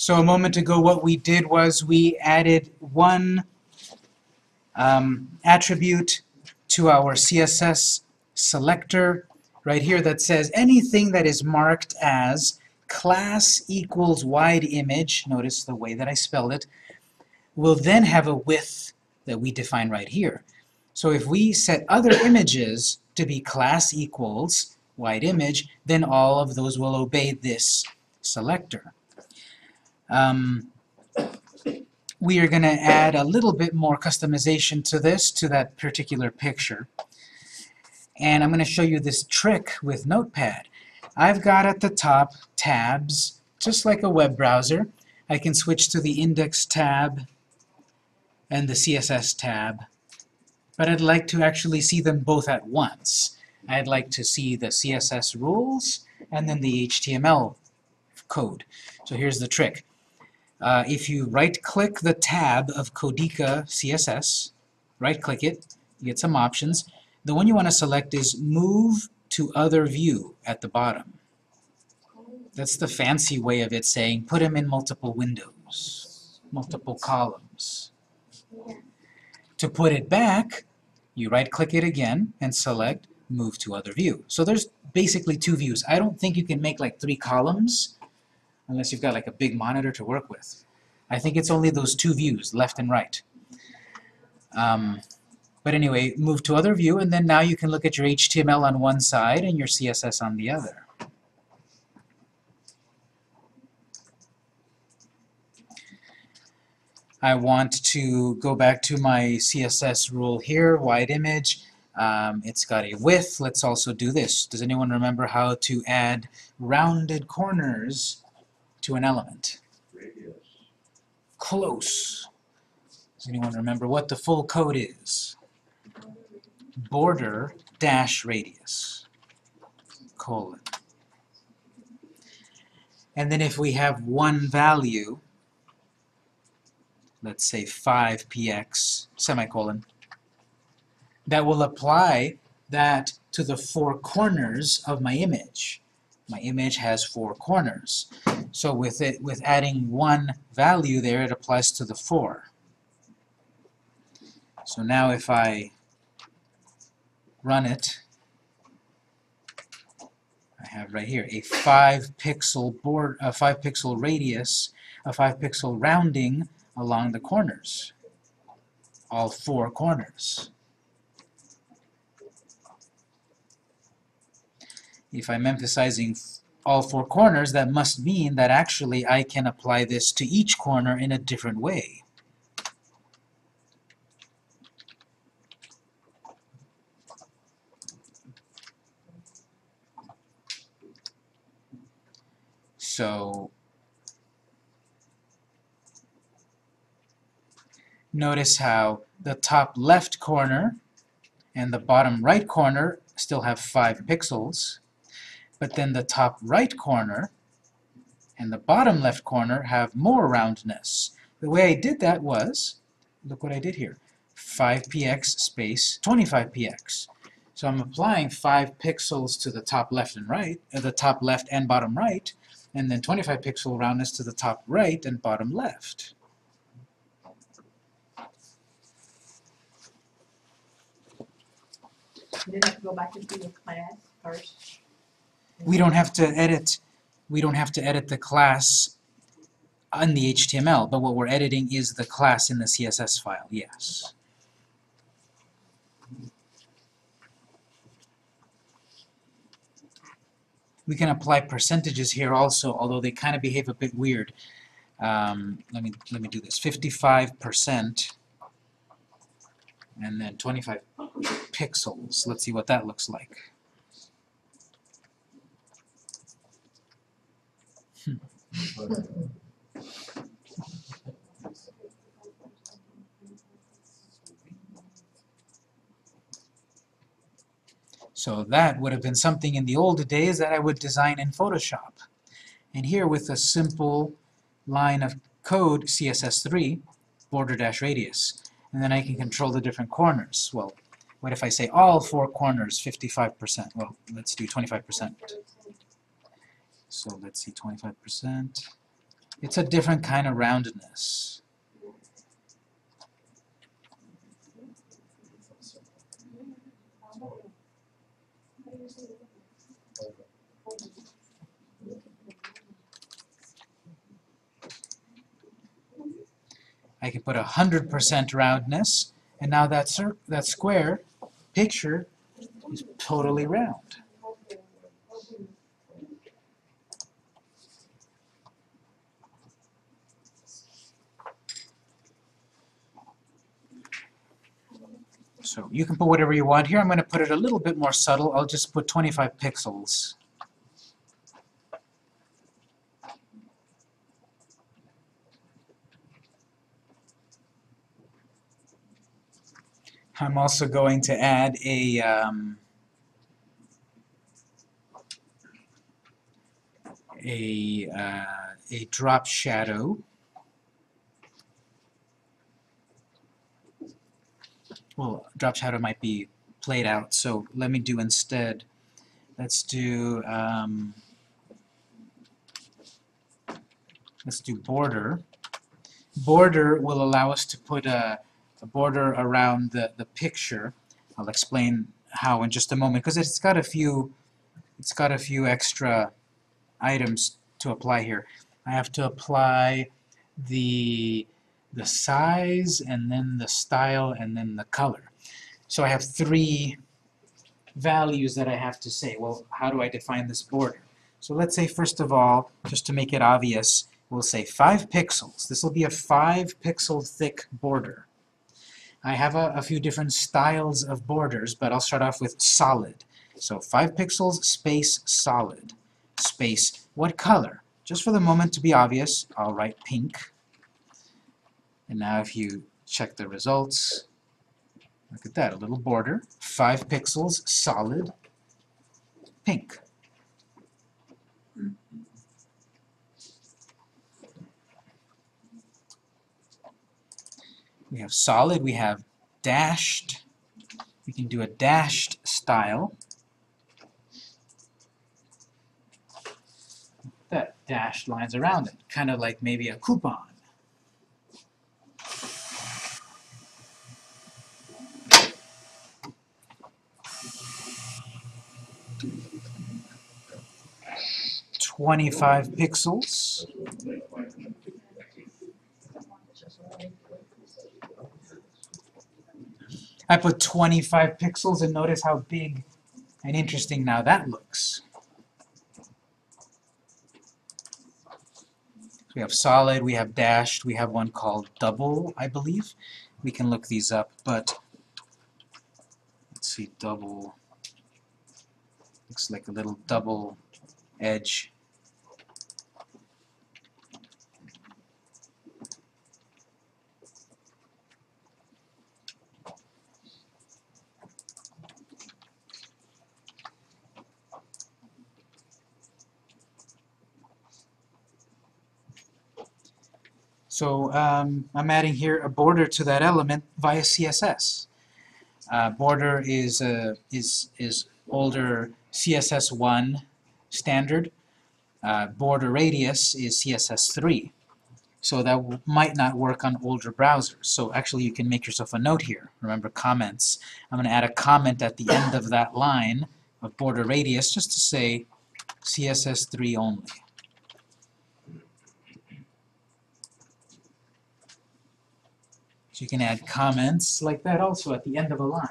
So a moment ago, what we did was we added one um, attribute to our CSS selector right here that says anything that is marked as class equals wide image, notice the way that I spelled it, will then have a width that we define right here. So if we set other images to be class equals wide image, then all of those will obey this selector. Um, we are going to add a little bit more customization to this, to that particular picture. And I'm going to show you this trick with Notepad. I've got at the top tabs, just like a web browser. I can switch to the index tab and the CSS tab, but I'd like to actually see them both at once. I'd like to see the CSS rules and then the HTML code. So here's the trick. Uh, if you right-click the tab of Codiqa CSS, right-click it, you get some options. The one you want to select is Move to Other View at the bottom. That's the fancy way of it saying put them in multiple windows, multiple columns. To put it back, you right-click it again and select Move to Other View. So there's basically two views. I don't think you can make like three columns unless you've got like a big monitor to work with. I think it's only those two views, left and right. Um, but anyway, move to other view, and then now you can look at your HTML on one side and your CSS on the other. I want to go back to my CSS rule here, wide image. Um, it's got a width. Let's also do this. Does anyone remember how to add rounded corners to an element? Radius. Close. Does anyone remember what the full code is? Border dash radius, colon. And then if we have one value, let's say 5px, semicolon, that will apply that to the four corners of my image. My image has four corners. So with it, with adding one value there, it applies to the four. So now if I run it, I have right here a five pixel board, a five pixel radius, a five pixel rounding along the corners, all four corners. If I'm emphasizing all four corners, that must mean that actually I can apply this to each corner in a different way. So notice how the top left corner and the bottom right corner still have 5 pixels, but then the top right corner and the bottom left corner have more roundness. The way I did that was, look what I did here, 5px space 25px. So I'm applying 5 pixels to the top left and right, uh, the top left and bottom right, and then 25 pixel roundness to the top right and bottom left. You didn't have to go back and do the class first? We don't have to edit, we don't have to edit the class on the HTML, but what we're editing is the class in the CSS file, yes. We can apply percentages here also, although they kind of behave a bit weird. Um, let me let me do this. 55% and then 25 pixels. Let's see what that looks like. So that would have been something in the old days that I would design in Photoshop. And here with a simple line of code, CSS3, border dash radius. And then I can control the different corners. Well, what if I say all four corners, 55%? Well, let's do 25%. So let's see, 25%. It's a different kind of roundness. I can put a hundred percent roundness, and now that that square picture is totally round. So you can put whatever you want here. I'm going to put it a little bit more subtle. I'll just put 25 pixels. I'm also going to add a um, a uh, a drop shadow. Well, drop shadow might be played out, so let me do instead. Let's do um, let's do border. Border will allow us to put a a border around the, the picture. I'll explain how in just a moment because it's got a few it's got a few extra items to apply here. I have to apply the the size and then the style and then the color. So I have three values that I have to say. Well, how do I define this border? So let's say first of all, just to make it obvious, we'll say 5 pixels. This will be a 5 pixel thick border. I have a, a few different styles of borders, but I'll start off with solid. So 5 pixels, space, solid. Space, what color? Just for the moment to be obvious, I'll write pink. And now if you check the results, look at that, a little border, 5 pixels, solid, pink. We have solid, we have dashed. We can do a dashed style. That dashed lines around it, kind of like maybe a coupon. Twenty-five pixels. I put 25 pixels and notice how big and interesting now that looks. We have solid, we have dashed, we have one called double, I believe. We can look these up, but let's see, double, looks like a little double edge. So um, I'm adding here a border to that element via CSS. Uh, border is uh, is is older CSS1 standard. Uh, border radius is CSS3. So that might not work on older browsers. So actually you can make yourself a note here. Remember comments. I'm going to add a comment at the end of that line of border radius just to say CSS3 only. So you can add comments like that also at the end of a line.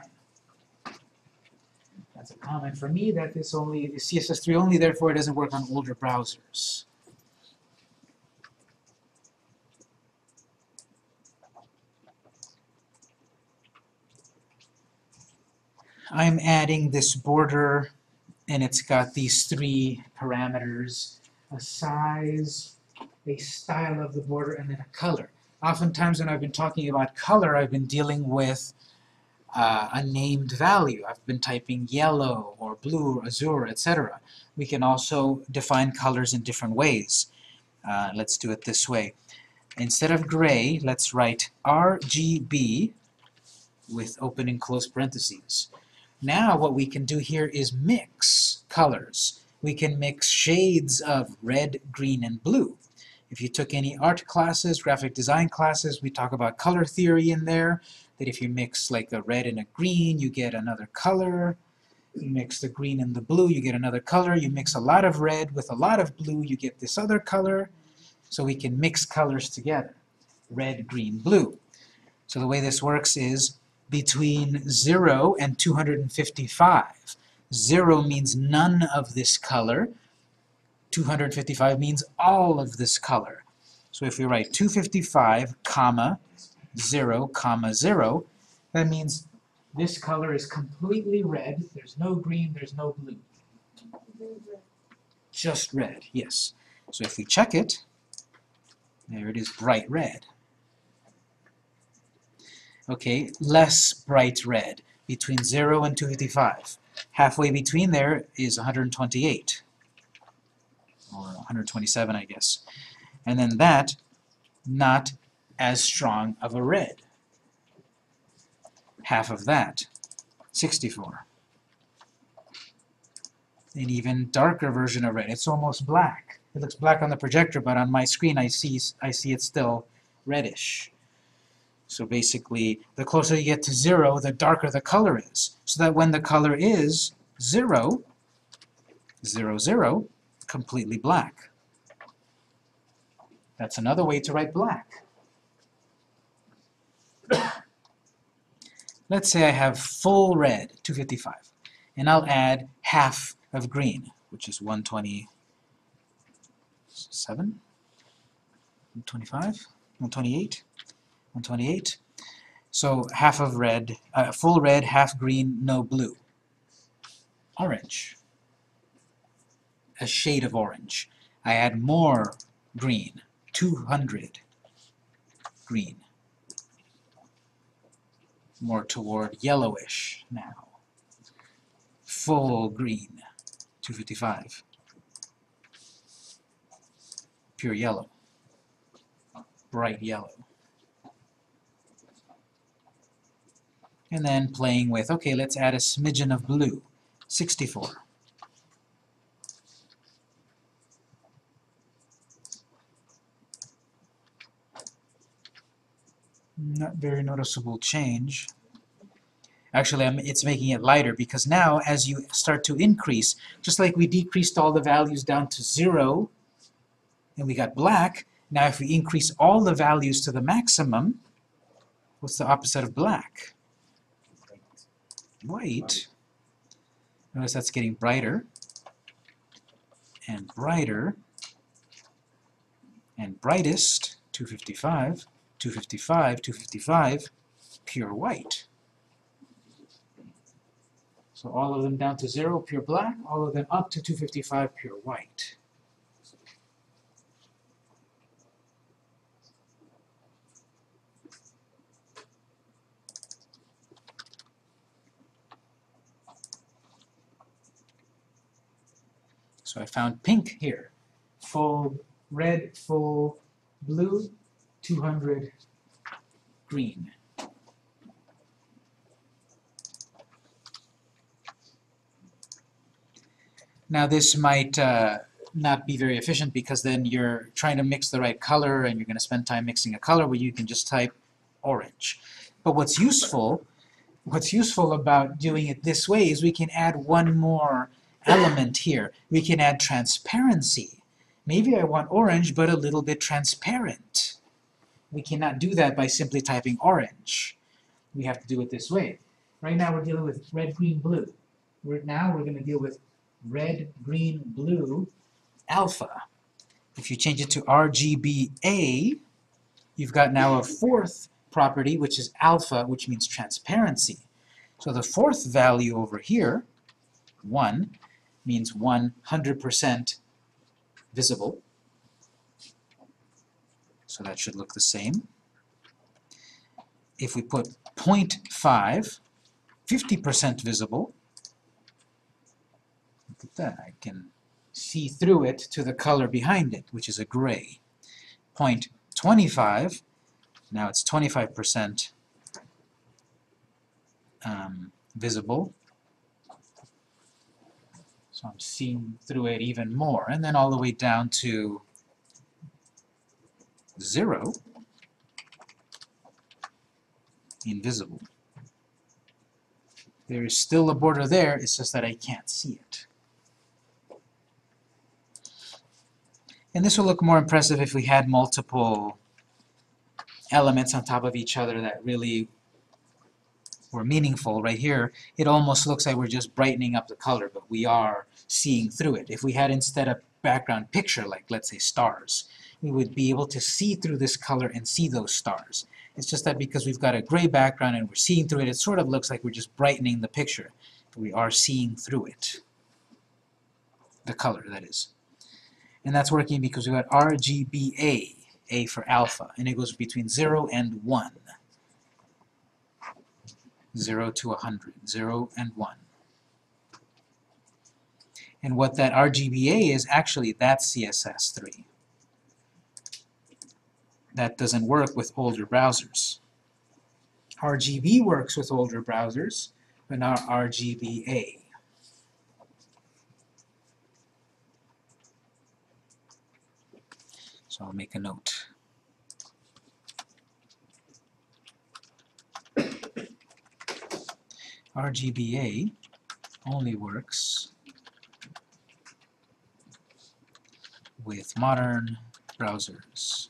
That's a comment for me that this only is CSS3 only, therefore it doesn't work on older browsers. I'm adding this border and it's got these three parameters, a size, a style of the border, and then a color. Oftentimes when I've been talking about color, I've been dealing with uh, a named value. I've been typing yellow or blue or azure, etc. We can also define colors in different ways. Uh, let's do it this way. Instead of gray, let's write RGB with open and close parentheses. Now what we can do here is mix colors. We can mix shades of red, green, and blue. If you took any art classes, graphic design classes, we talk about color theory in there, that if you mix like a red and a green, you get another color. You mix the green and the blue, you get another color. You mix a lot of red with a lot of blue, you get this other color. So we can mix colors together, red, green, blue. So the way this works is between 0 and 255. 0 means none of this color. 255 means all of this color. So if we write 255, comma, 0, comma, 0, that means this color is completely red. There's no green, there's no blue. Just red, yes. So if we check it, there it is, bright red. Okay, less bright red, between 0 and 255. Halfway between there is 128, or 127, I guess. And then that, not as strong of a red. Half of that, 64. An even darker version of red. It's almost black. It looks black on the projector, but on my screen I see I see it's still reddish. So basically, the closer you get to zero, the darker the color is. So that when the color is zero, zero, zero, completely black. That's another way to write black. Let's say I have full red, 255, and I'll add half of green, which is 127, 125, 128, 128. So half of red, uh, full red, half green, no blue. Orange. A shade of orange. I add more green, 200 green. More toward yellowish now. Full green, 255. Pure yellow. Bright yellow. and then playing with, okay, let's add a smidgen of blue, 64. Not very noticeable change. Actually, I'm, it's making it lighter because now as you start to increase, just like we decreased all the values down to zero, and we got black, now if we increase all the values to the maximum, what's the opposite of black? white, notice that's getting brighter and brighter and brightest, 255, 255, 255, pure white. So all of them down to zero, pure black, all of them up to 255, pure white. So I found pink here. Full red, full blue, 200 green. Now this might uh, not be very efficient because then you're trying to mix the right color and you're going to spend time mixing a color where you can just type orange. But what's useful, what's useful about doing it this way is we can add one more element here. We can add transparency. Maybe I want orange, but a little bit transparent. We cannot do that by simply typing orange. We have to do it this way. Right now we're dealing with red, green, blue. We're, now we're going to deal with red, green, blue, alpha. If you change it to RGBA, you've got now a fourth property, which is alpha, which means transparency. So the fourth value over here, 1, means 100% visible. So that should look the same. If we put 0.5, 50% visible, look at that, I can see through it to the color behind it, which is a gray. 0.25, now it's 25% um, visible, so I'm seeing through it even more. And then all the way down to 0, invisible. There is still a border there, it's just that I can't see it. And this will look more impressive if we had multiple elements on top of each other that really were meaningful. Right here, it almost looks like we're just brightening up the color, but we are seeing through it. If we had instead a background picture, like let's say stars, we would be able to see through this color and see those stars. It's just that because we've got a gray background and we're seeing through it, it sort of looks like we're just brightening the picture. We are seeing through it. The color, that is. And that's working because we've got RGBA, A for alpha, and it goes between 0 and 1. 0 to 100, 0 and 1. And what that RGBA is, actually, that's CSS3 that doesn't work with older browsers. RGB works with older browsers, but not RGBA. So I'll make a note. RGBA only works with modern browsers.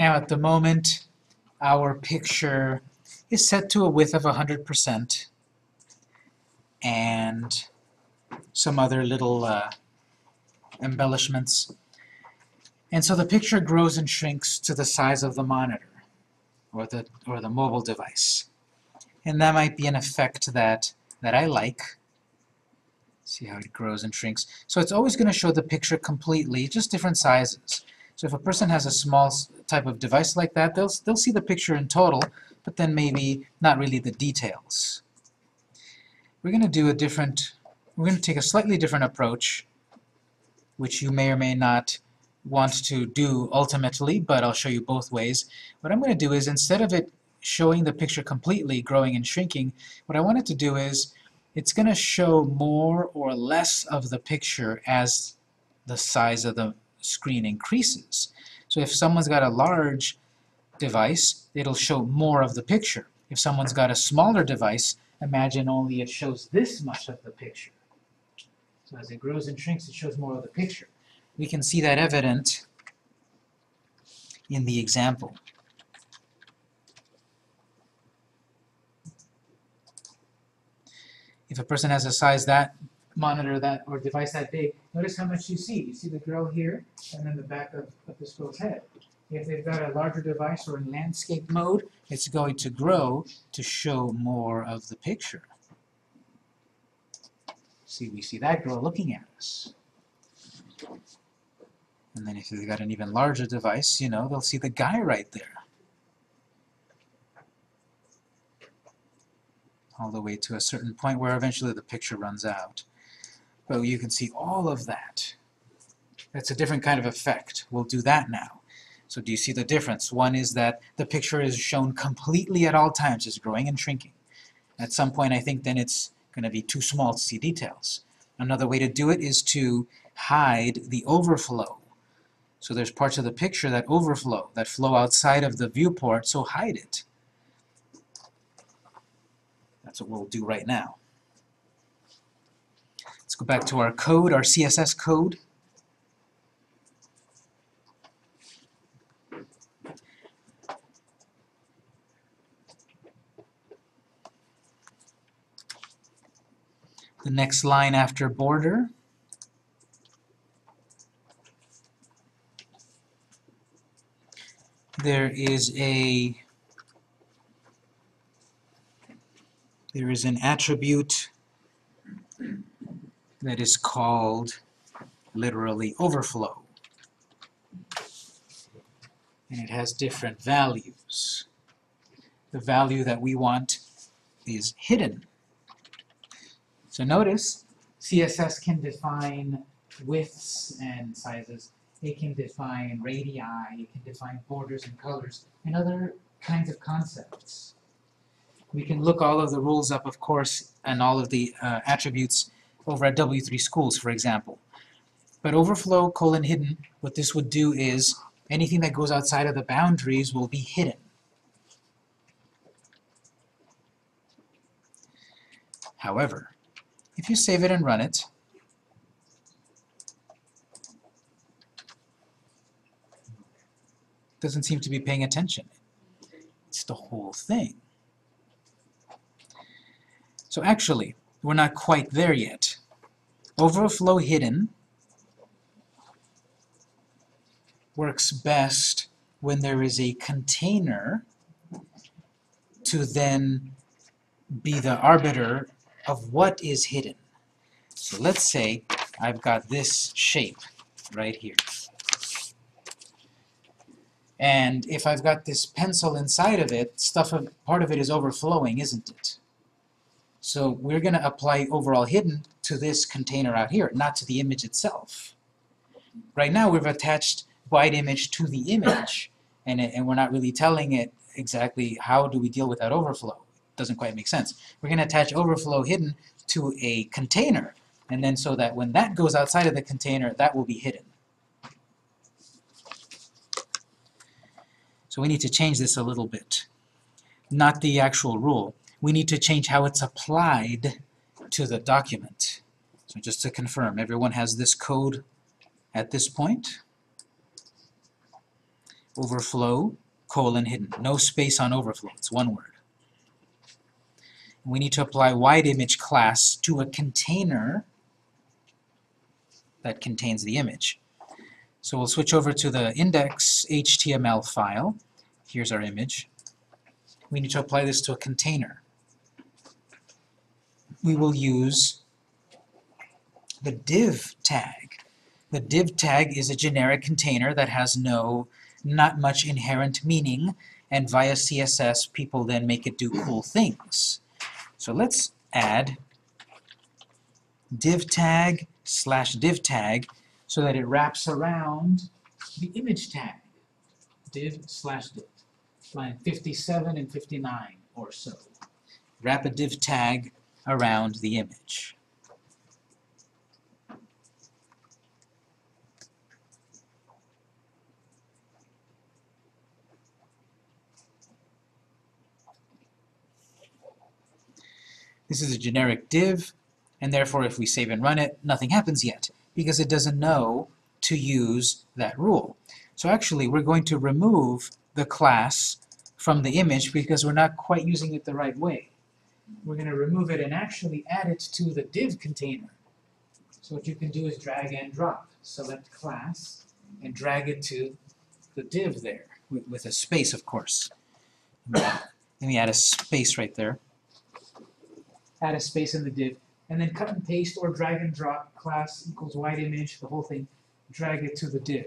Now at the moment, our picture is set to a width of 100% and some other little uh, embellishments. And so the picture grows and shrinks to the size of the monitor or the, or the mobile device. And that might be an effect that, that I like. See how it grows and shrinks. So it's always going to show the picture completely, just different sizes. So if a person has a small type of device like that, they'll, they'll see the picture in total, but then maybe not really the details. We're going to do a different, we're going to take a slightly different approach, which you may or may not want to do ultimately, but I'll show you both ways. What I'm going to do is instead of it showing the picture completely, growing and shrinking, what I want it to do is it's going to show more or less of the picture as the size of the screen increases. So if someone's got a large device, it'll show more of the picture. If someone's got a smaller device, imagine only it shows this much of the picture. So as it grows and shrinks, it shows more of the picture. We can see that evident in the example. If a person has a size that monitor that or device that big, notice how much you see. You see the girl here and then the back of, of this girl's head. If they've got a larger device or in landscape mode, it's going to grow to show more of the picture. See, we see that girl looking at us. And then if they've got an even larger device, you know, they'll see the guy right there. All the way to a certain point where eventually the picture runs out. But you can see all of that. That's a different kind of effect. We'll do that now. So do you see the difference? One is that the picture is shown completely at all times. It's growing and shrinking. At some point, I think then it's going to be too small to see details. Another way to do it is to hide the overflow. So there's parts of the picture that overflow, that flow outside of the viewport, so hide it. That's what we'll do right now. Go back to our code, our CSS code. The next line after border there is a there is an attribute that is called literally overflow. and it has different values. The value that we want is hidden. So notice, CSS can define widths and sizes. It can define radii, it can define borders and colors, and other kinds of concepts. We can look all of the rules up, of course, and all of the uh, attributes over at W3 Schools, for example. But overflow colon hidden, what this would do is anything that goes outside of the boundaries will be hidden. However, if you save it and run it, doesn't seem to be paying attention. It's the whole thing. So actually, we're not quite there yet. Overflow hidden works best when there is a container to then be the arbiter of what is hidden. So let's say I've got this shape right here. And if I've got this pencil inside of it, stuff of, part of it is overflowing, isn't it? So we're going to apply overflow hidden to this container out here, not to the image itself. Right now we've attached wide image to the image, and, it, and we're not really telling it exactly how do we deal with that overflow. It Doesn't quite make sense. We're going to attach overflow hidden to a container, and then so that when that goes outside of the container, that will be hidden. So we need to change this a little bit. Not the actual rule. We need to change how it's applied to the document. So just to confirm, everyone has this code at this point. Overflow, colon, hidden. No space on overflow, it's one word. We need to apply wide image class to a container that contains the image. So we'll switch over to the index HTML file. Here's our image. We need to apply this to a container. We will use the div tag. The div tag is a generic container that has no, not much inherent meaning, and via CSS people then make it do cool things. So let's add div tag slash div tag so that it wraps around the image tag, div slash div, line 57 and 59 or so. Wrap a div tag around the image. This is a generic div, and therefore if we save and run it, nothing happens yet, because it doesn't know to use that rule. So actually, we're going to remove the class from the image because we're not quite using it the right way. We're going to remove it and actually add it to the div container. So what you can do is drag and drop. Select class and drag it to the div there, with, with a space, of course. Let me add a space right there add a space in the div, and then cut and paste or drag and drop class equals wide image, the whole thing, drag it to the div.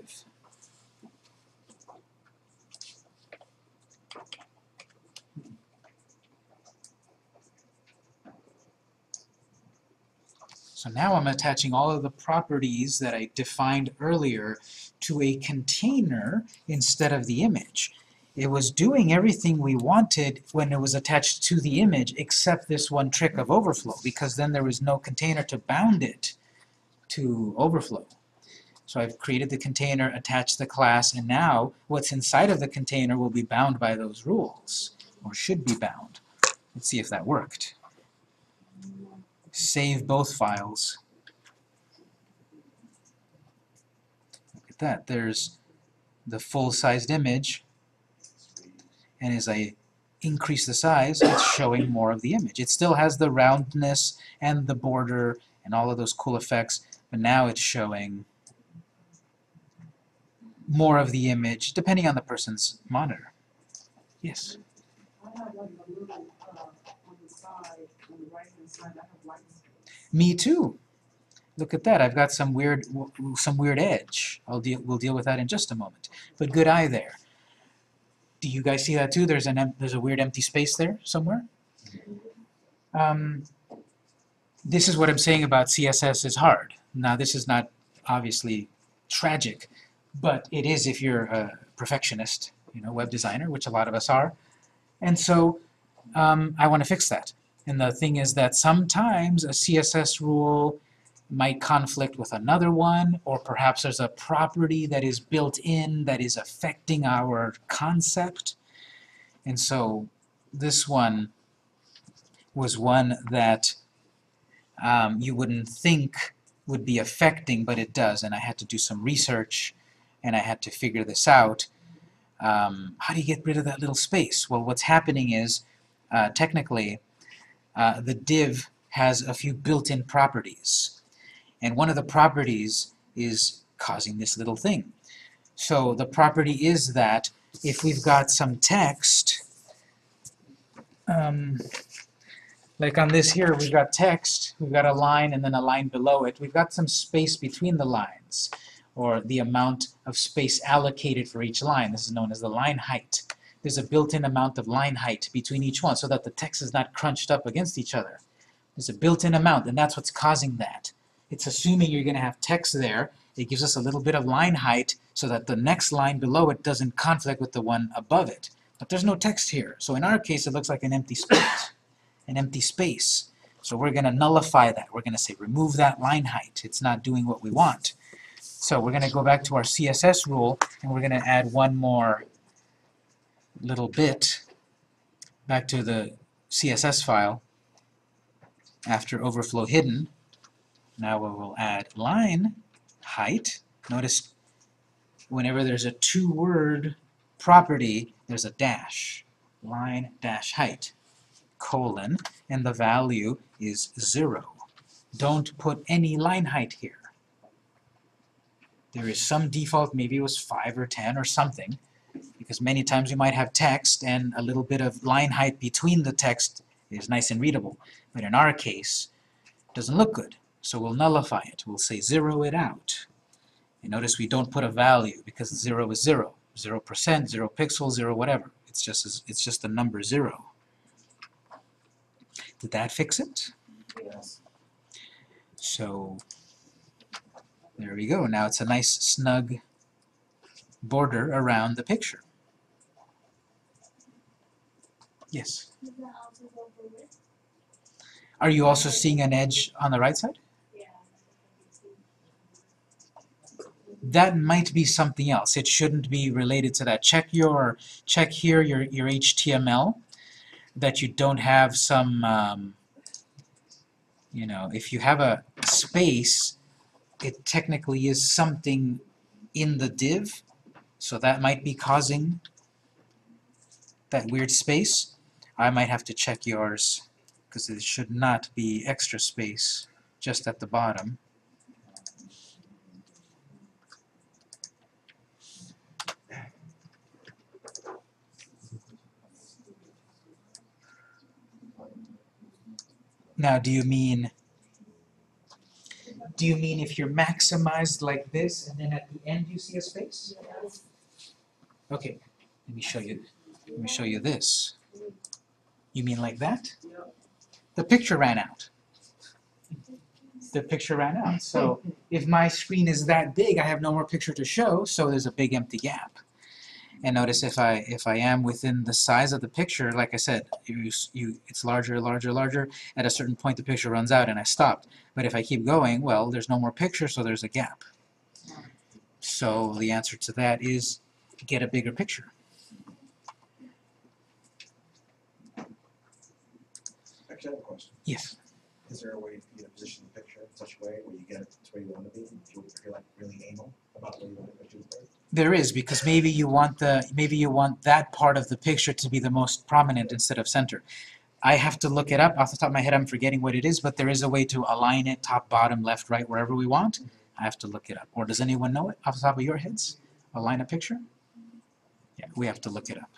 So now I'm attaching all of the properties that I defined earlier to a container instead of the image. It was doing everything we wanted when it was attached to the image except this one trick of overflow because then there was no container to bound it to overflow. So I've created the container, attached the class, and now what's inside of the container will be bound by those rules, or should be bound. Let's see if that worked. Save both files. Look at that. There's the full-sized image, and as I increase the size, it's showing more of the image. It still has the roundness and the border and all of those cool effects, but now it's showing more of the image, depending on the person's monitor. Yes? I have like a little, uh, on the side, on Me too. Look at that. I've got some weird, some weird edge. I'll deal, we'll deal with that in just a moment. But good eye there. Do you guys see that too? There's an, there's a weird empty space there somewhere? Um, this is what I'm saying about CSS is hard. Now, this is not obviously tragic, but it is if you're a perfectionist, you know, web designer, which a lot of us are. And so um, I want to fix that. And the thing is that sometimes a CSS rule might conflict with another one, or perhaps there's a property that is built in that is affecting our concept. And so this one was one that um, you wouldn't think would be affecting, but it does. And I had to do some research, and I had to figure this out. Um, how do you get rid of that little space? Well, what's happening is, uh, technically, uh, the div has a few built-in properties. And one of the properties is causing this little thing. So the property is that if we've got some text, um, like on this here, we've got text, we've got a line and then a line below it. We've got some space between the lines, or the amount of space allocated for each line. This is known as the line height. There's a built-in amount of line height between each one so that the text is not crunched up against each other. There's a built-in amount, and that's what's causing that. It's assuming you're going to have text there. It gives us a little bit of line height so that the next line below it doesn't conflict with the one above it. But there's no text here. So in our case, it looks like an empty space. An empty space. So we're going to nullify that. We're going to say remove that line height. It's not doing what we want. So we're going to go back to our CSS rule, and we're going to add one more little bit back to the CSS file after overflow hidden. Now we will add line height. Notice whenever there's a two-word property, there's a dash. Line dash height, colon, and the value is zero. Don't put any line height here. There is some default, maybe it was 5 or 10 or something, because many times you might have text and a little bit of line height between the text is nice and readable. But in our case, it doesn't look good. So we'll nullify it. We'll say zero it out. And notice we don't put a value because zero is zero. Zero percent, zero pixels, zero whatever. It's just it's just the number zero. Did that fix it? Yes. So there we go. Now it's a nice snug border around the picture. Yes. Are you also seeing an edge on the right side? Yeah. That might be something else. It shouldn't be related to that. Check your check here your your HTML that you don't have some um, you know if you have a space it technically is something in the div so that might be causing that weird space. I might have to check yours because it should not be extra space just at the bottom. Now, do you mean do you mean if you're maximized like this and then at the end you see a space? Okay, let me show you let me show you this. You mean like that? The picture ran out. The picture ran out. So if my screen is that big, I have no more picture to show, so there's a big empty gap. And notice if I if I am within the size of the picture, like I said, you, you it's larger, larger, larger. At a certain point, the picture runs out, and I stopped. But if I keep going, well, there's no more picture, so there's a gap. So the answer to that is get a bigger picture. Actually, I have a question. Yes. Is there a way for you to position the picture in such a way where you get it to where you want to be? If you- if you're like really anal about where you want the picture to be? There is because maybe you want the maybe you want that part of the picture to be the most prominent instead of center. I have to look it up off the top of my head. I'm forgetting what it is, but there is a way to align it top, bottom, left, right, wherever we want. I have to look it up. Or does anyone know it off the top of your heads? Align a picture? We have to look it up.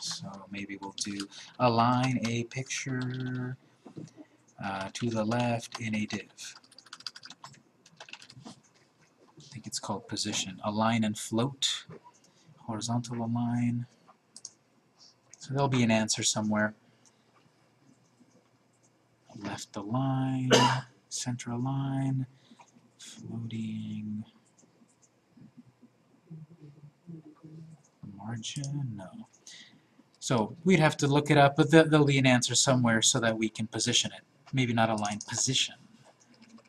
So maybe we'll do align a picture uh, to the left in a div. I think it's called position. Align and float. Horizontal align. So there'll be an answer somewhere. Left align, center align, floating. Margin, no. So we'd have to look it up, but there- there'll be an answer somewhere so that we can position it. Maybe not align, position.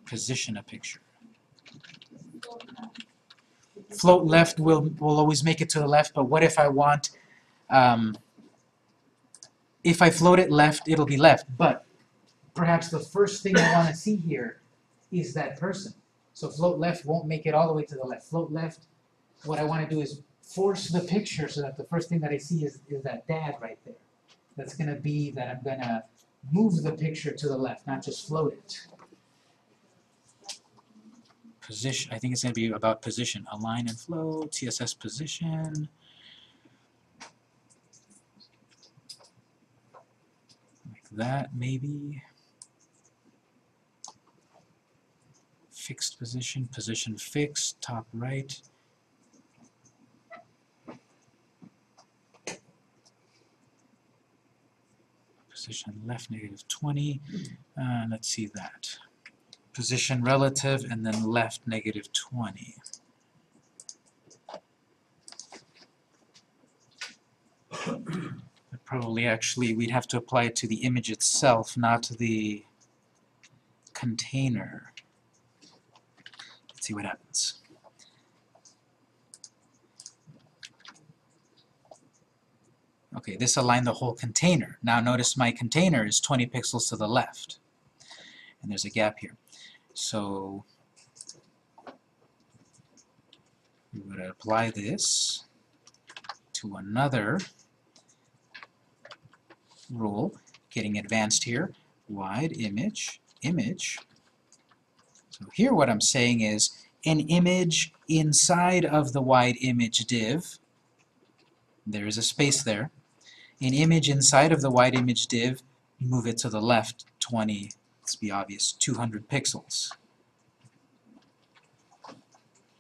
Position a picture. Float left will, will always make it to the left, but what if I want, um, if I float it left, it'll be left, but perhaps the first thing I wanna see here is that person. So float left won't make it all the way to the left. Float left, what I wanna do is force the picture so that the first thing that I see is, is that dad right there. That's gonna be that I'm gonna move the picture to the left, not just float it. Position, I think it's gonna be about position, align and float, CSS position. Like that, maybe. Fixed position, position fixed, top right. Position left negative 20, uh, let's see that. Position relative and then left negative 20. Probably actually we'd have to apply it to the image itself, not to the container. See what happens. Okay, this aligned the whole container. Now notice my container is 20 pixels to the left. And there's a gap here. So we would apply this to another rule, getting advanced here, wide image, image. Here what I'm saying is an image inside of the wide image div, there is a space there, an image inside of the wide image div, move it to the left 20, let's be obvious, 200 pixels.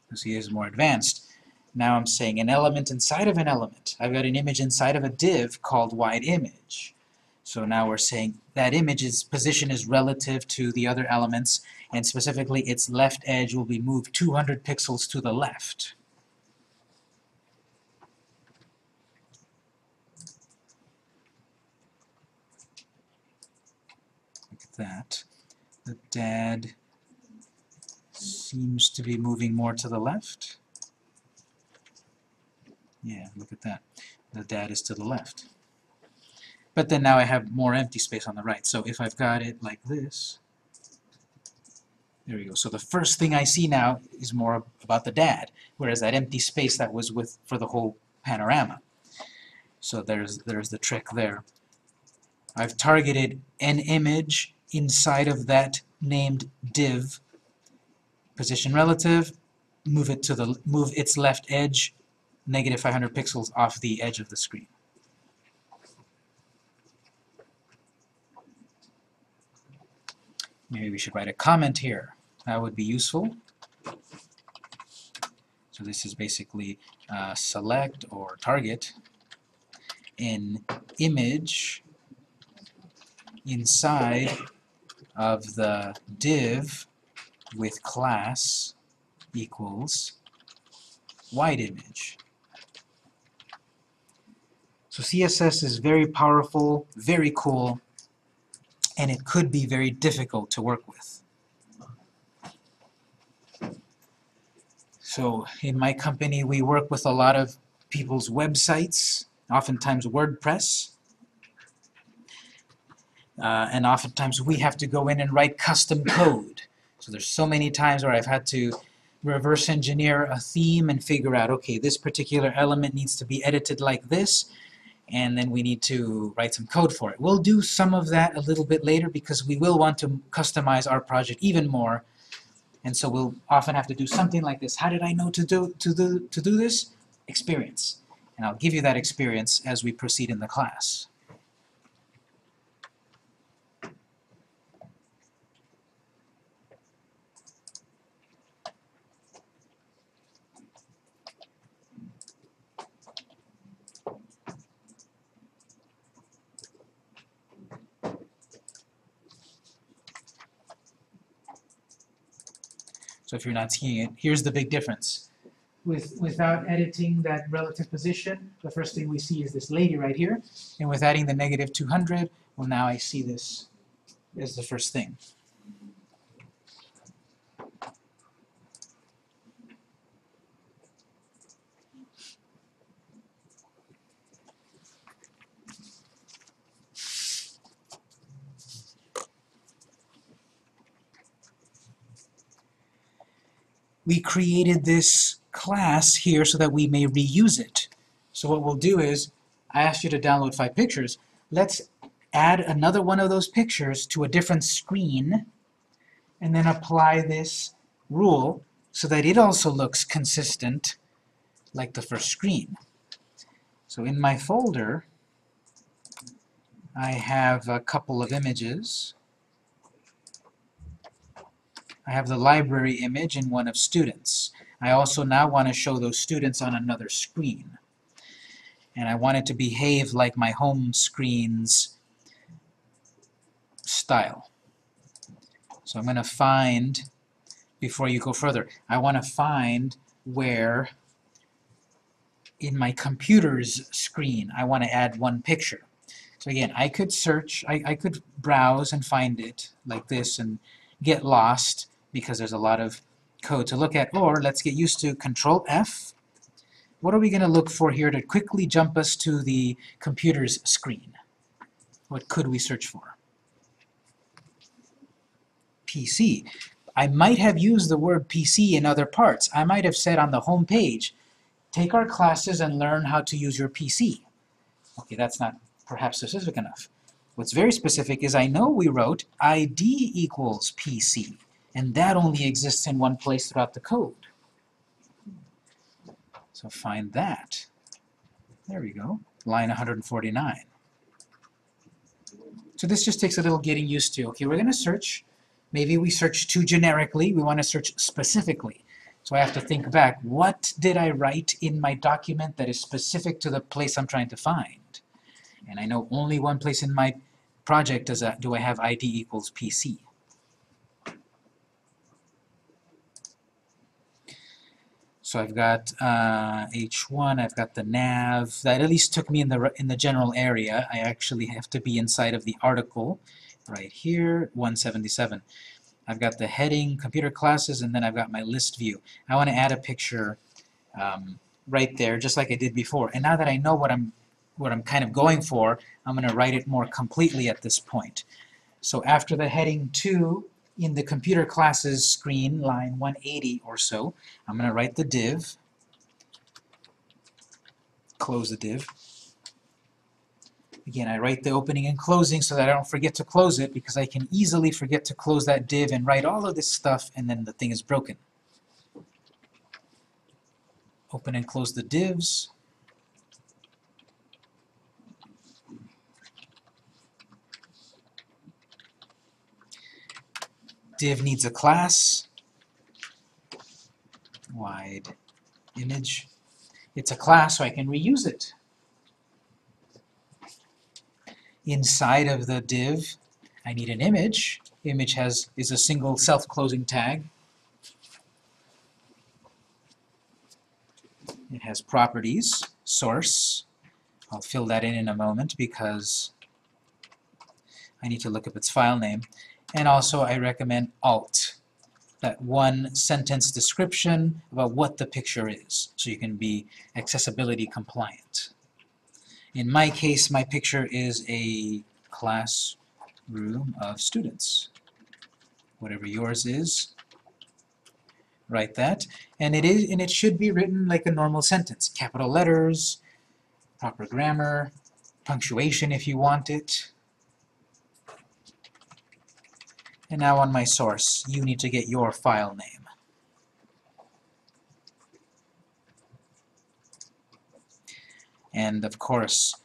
You see it's more advanced. Now I'm saying an element inside of an element. I've got an image inside of a div called wide image. So now we're saying that image's position is relative to the other elements, and specifically its left edge will be moved 200 pixels to the left. Look at that. The dad seems to be moving more to the left. Yeah, look at that. The dad is to the left. But then now I have more empty space on the right. So if I've got it like this, there we go. So the first thing I see now is more about the dad, whereas that empty space that was with for the whole panorama. So there's there's the trick there. I've targeted an image inside of that named div position relative, move it to the move its left edge negative 500 pixels off the edge of the screen. Maybe we should write a comment here. That would be useful. So this is basically uh, select or target an image inside of the div with class equals wide image. So CSS is very powerful, very cool, and it could be very difficult to work with. So in my company we work with a lot of people's websites, oftentimes WordPress, uh, and oftentimes we have to go in and write custom code. So there's so many times where I've had to reverse engineer a theme and figure out, okay, this particular element needs to be edited like this, and then we need to write some code for it. We'll do some of that a little bit later because we will want to customize our project even more, and so we'll often have to do something like this. How did I know to do, to do, to do this? Experience. And I'll give you that experience as we proceed in the class. So if you're not seeing it, here's the big difference. With, without editing that relative position, the first thing we see is this lady right here. And with adding the negative 200, well now I see this as the first thing. We created this class here so that we may reuse it. So what we'll do is, I asked you to download five pictures. Let's add another one of those pictures to a different screen and then apply this rule so that it also looks consistent like the first screen. So in my folder, I have a couple of images. I have the library image and one of students. I also now want to show those students on another screen. And I want it to behave like my home screen's style. So I'm going to find, before you go further, I want to find where in my computer's screen I want to add one picture. So again, I could search, I, I could browse and find it like this and get lost because there's a lot of code to look at. Or let's get used to Control F. What are we going to look for here to quickly jump us to the computer's screen? What could we search for? PC. I might have used the word PC in other parts. I might have said on the home page, take our classes and learn how to use your PC. Okay, that's not perhaps specific enough. What's very specific is I know we wrote ID equals PC, and that only exists in one place throughout the code. So find that. There we go, line 149. So this just takes a little getting used to. Okay, we're going to search. Maybe we search too generically. We want to search specifically. So I have to think back, what did I write in my document that is specific to the place I'm trying to find? And I know only one place in my project does that, do I have ID equals PC. So I've got uh, H1, I've got the nav, that at least took me in the, in the general area. I actually have to be inside of the article right here, 177. I've got the heading, computer classes, and then I've got my list view. I want to add a picture um, right there, just like I did before. And now that I know what I'm, what I'm kind of going for, I'm going to write it more completely at this point. So after the heading 2, in the computer classes screen, line 180 or so, I'm going to write the div, close the div. Again, I write the opening and closing so that I don't forget to close it because I can easily forget to close that div and write all of this stuff and then the thing is broken. Open and close the divs. Div needs a class, wide image. It's a class, so I can reuse it. Inside of the div, I need an image. Image has is a single self-closing tag. It has properties, source. I'll fill that in in a moment because I need to look up its file name. And also I recommend alt, that one sentence description about what the picture is, so you can be accessibility compliant. In my case, my picture is a classroom of students. Whatever yours is, write that. And it is and it should be written like a normal sentence. Capital letters, proper grammar, punctuation if you want it. And now on my source, you need to get your file name. And of course,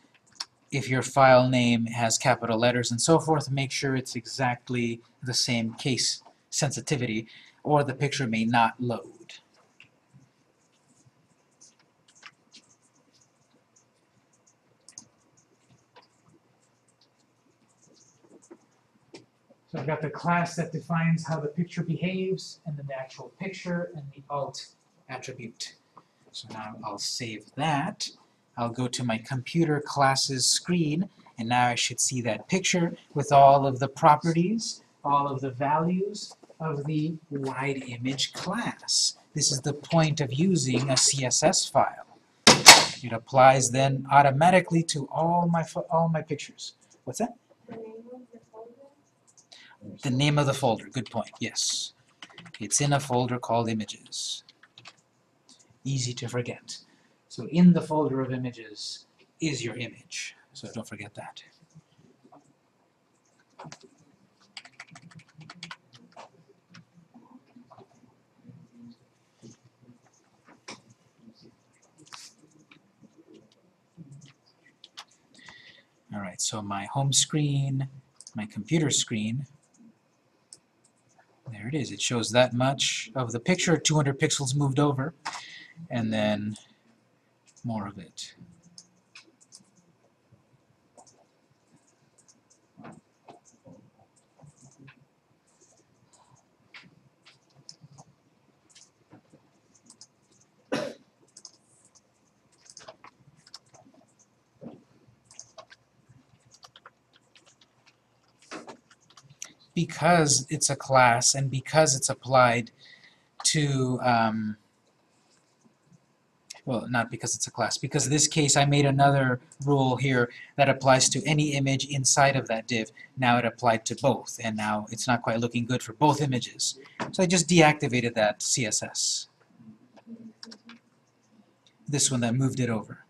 if your file name has capital letters and so forth, make sure it's exactly the same case sensitivity, or the picture may not load. So I've got the class that defines how the picture behaves, and the actual picture and the alt attribute. So now I'll save that. I'll go to my computer classes screen, and now I should see that picture with all of the properties, all of the values of the wide image class. This is the point of using a CSS file. It applies then automatically to all my all my pictures. What's that? The name of the folder? The name of the folder, good point, yes. It's in a folder called images. Easy to forget. So in the folder of images is your image, so don't forget that. Alright, so my home screen, my computer screen, there it is. It shows that much of the picture, 200 pixels moved over, and then more of it. Because it's a class and because it's applied to, um, well, not because it's a class, because in this case I made another rule here that applies to any image inside of that div. Now it applied to both, and now it's not quite looking good for both images. So I just deactivated that CSS. This one that moved it over.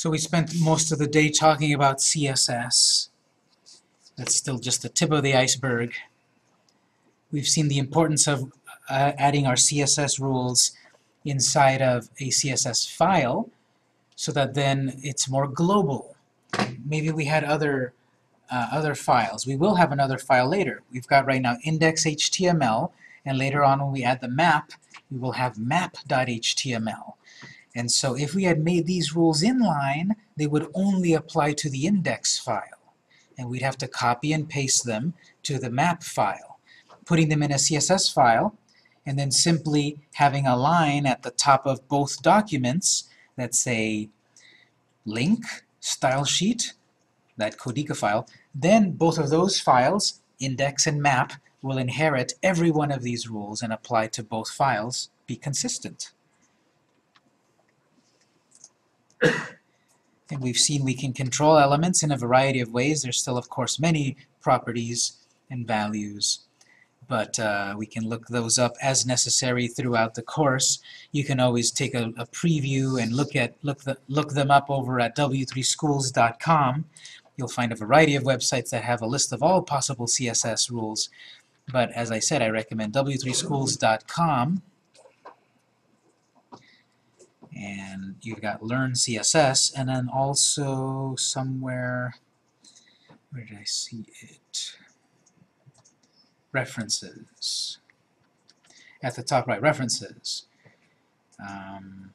So we spent most of the day talking about CSS. That's still just the tip of the iceberg. We've seen the importance of uh, adding our CSS rules inside of a CSS file so that then it's more global. Maybe we had other uh, other files. We will have another file later. We've got right now index.html and later on when we add the map we will have map.html. And so if we had made these rules inline, they would only apply to the index file. And we'd have to copy and paste them to the map file, putting them in a CSS file, and then simply having a line at the top of both documents that say link, style sheet, that Codiqa file, then both of those files, index and map, will inherit every one of these rules and apply to both files, be consistent. And we've seen we can control elements in a variety of ways. There's still, of course, many properties and values, but uh, we can look those up as necessary throughout the course. You can always take a, a preview and look at look the, look them up over at w3schools.com. You'll find a variety of websites that have a list of all possible CSS rules. But as I said, I recommend w3schools.com and you've got learn CSS and then also somewhere where did I see it references at the top right references um,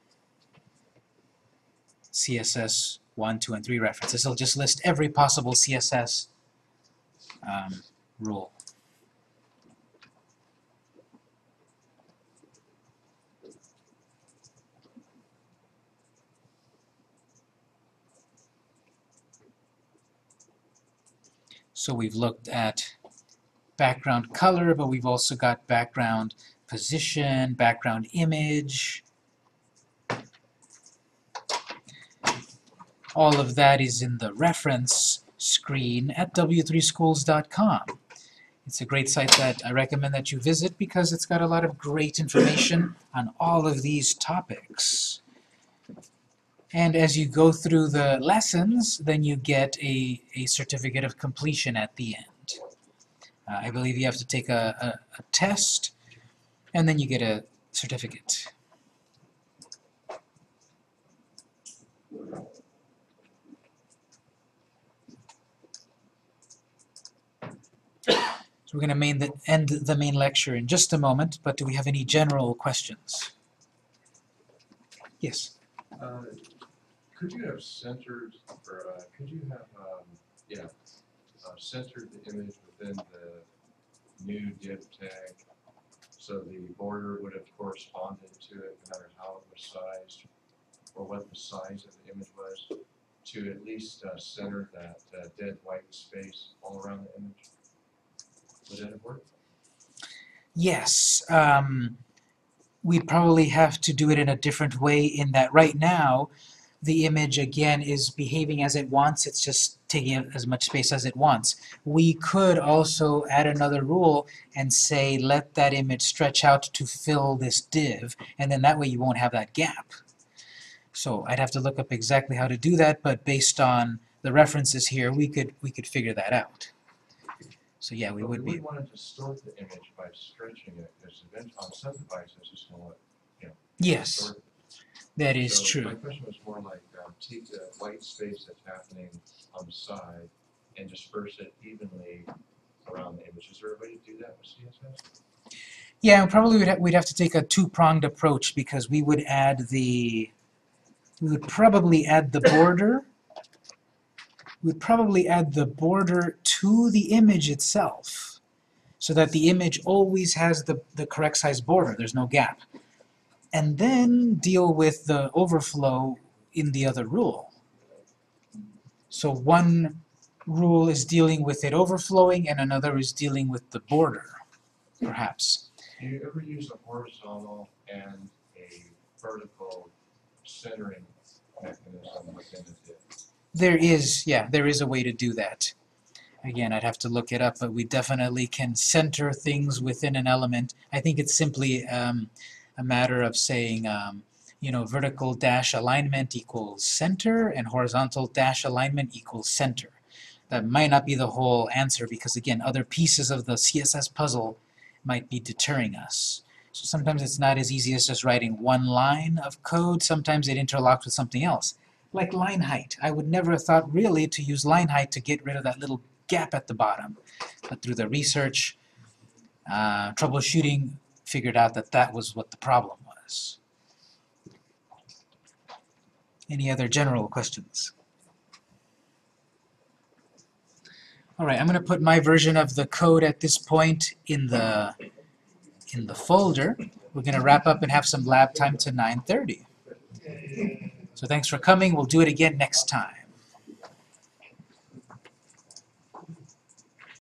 CSS 1, 2, and 3 references. It'll just list every possible CSS um, rule. So we've looked at background color, but we've also got background position, background image. All of that is in the reference screen at w3schools.com. It's a great site that I recommend that you visit because it's got a lot of great information on all of these topics. And as you go through the lessons, then you get a, a certificate of completion at the end. Uh, I believe you have to take a, a, a test, and then you get a certificate. So we're going to main the, end the main lecture in just a moment, but do we have any general questions? Yes. Uh, Could you have centered, or uh, could you have, um, yeah, uh, centered the image within the new div tag? So the border would have corresponded to it, no matter how it was sized, or what the size of the image was, to at least uh, center that uh, dead white space all around the image? Would that have worked? Yes, um, we'd probably have to do it in a different way in that right now, the image again is behaving as it wants, it's just taking up as much space as it wants. We could also add another rule and say, let that image stretch out to fill this div, and then that way you won't have that gap. So I'd have to look up exactly how to do that, but based on the references here, we could, we could figure that out. So yeah, we But would be, We want to distort the image by stretching it, eventually, on some devices, it's gonna look yes. That is So My true. question was more like, um, take the white space that's happening on the side and disperse it evenly around the image. Is there a way to do that with CSS? Yeah, probably we'd, ha- we'd have to take a two-pronged approach because we would add the, we would probably add the border. We'd probably add the border to the image itself so that the image always has the, the correct size border, there's no gap. And then deal with the overflow in the other rule. So one rule is dealing with it overflowing and another is dealing with the border, perhaps. Do you ever use a horizontal and a vertical centering mechanism within the div? There is, yeah, there is a way to do that. Again, I'd have to look it up, but we definitely can center things within an element. I think it's simply um, a matter of saying, um, you know, vertical dash alignment equals center and horizontal dash alignment equals center. That might not be the whole answer because again, other pieces of the CSS puzzle might be deterring us. So sometimes it's not as easy as just writing one line of code, sometimes it interlocks with something else like line height. I would never have thought really to use line height to get rid of that little gap at the bottom. But through the research, uh, troubleshooting, figured out that that was what the problem was. Any other general questions? All right, I'm going to put my version of the code at this point in the in the folder. We're going to wrap up and have some lab time to 9:30. So thanks for coming. We'll do it again next time.